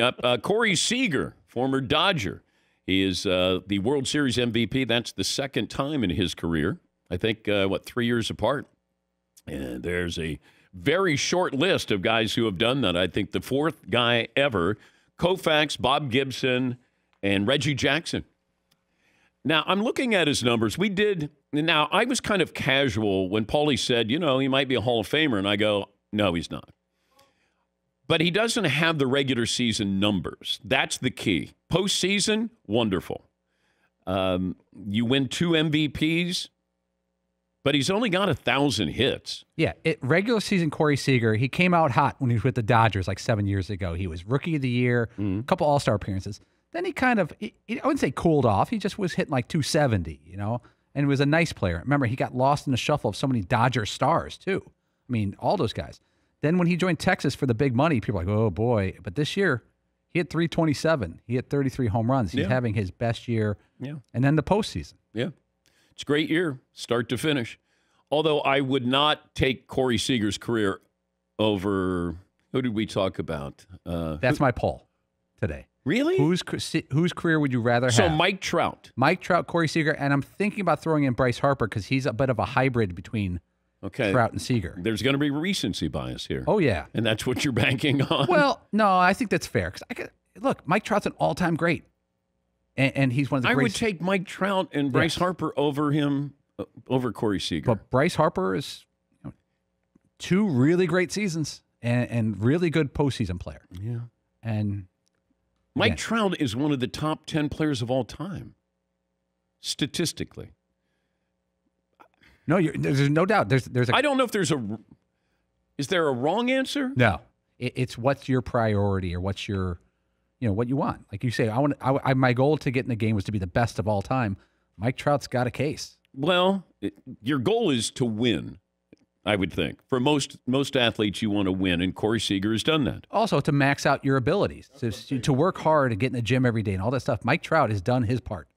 Uh, Corey Seager, former Dodger. He is uh, the World Series MVP. That's the second time in his career. I think, uh, what, three years apart? And there's a very short list of guys who have done that. I think the fourth guy ever Koufax, Bob Gibson, and Reggie Jackson. Now, I'm looking at his numbers. We did, now, I was kind of casual when Paulie said, you know, he might be a Hall of Famer. And I go, no, he's not. But he doesn't have the regular season numbers. That's the key. Postseason, wonderful. Um, you win two MVPs, but he's only got a thousand hits. Yeah, it, regular season Corey Seager, he came out hot when he was with the Dodgers like seven years ago. He was rookie of the year, a couple All Star appearances. Then he kind of, he, he- I wouldn't say cooled off. He just was hitting like 270, you know, and he was a nice player. Remember, he got lost in the shuffle of so many Dodger stars too. I mean, all those guys. Then when he joined Texas for the big money, people were like, oh boy. But this year, he hit 327. He hit 33 home runs. He's Yeah. having his best year. Yeah. And then the postseason. Yeah. It's a great year, start to finish. Although I would not take Corey Seager's career over, who did we talk about? Uh, That's my poll today. really? Whose whose career would you rather so have? So Mike Trout. Mike Trout, Corey Seager, and I'm thinking about throwing in Bryce Harper because he's a bit of a hybrid between Okay. Trout and Seager. There's going to be recency bias here. Oh yeah. And that's what you're banking on. Well, no, I think that's fair because I could look. Mike Trout's an all-time great, and, and he's one of the I would take Mike Trout and Bryce Yes. Harper over him, uh, over Corey Seager. but Bryce Harper is you know, two really great seasons and, and really good postseason player. yeah. And Mike Again. Trout is one of the top 10 players of all time, statistically. No, you're, there's no doubt. There's there's a I don't know if there's a. Is there a wrong answer? No, it, it's what's your priority or what's your, you know, what you want. Like you say, I want. I, I, my goal to get in the game was to be the best of all time. Mike Trout's got a case. Well, it, your goal is to win. I would think for most most athletes, you want to win, and Corey Seager has done that. Also, to max out your abilities, to to work hard and get in the gym every day and all that stuff. Mike Trout has done his part.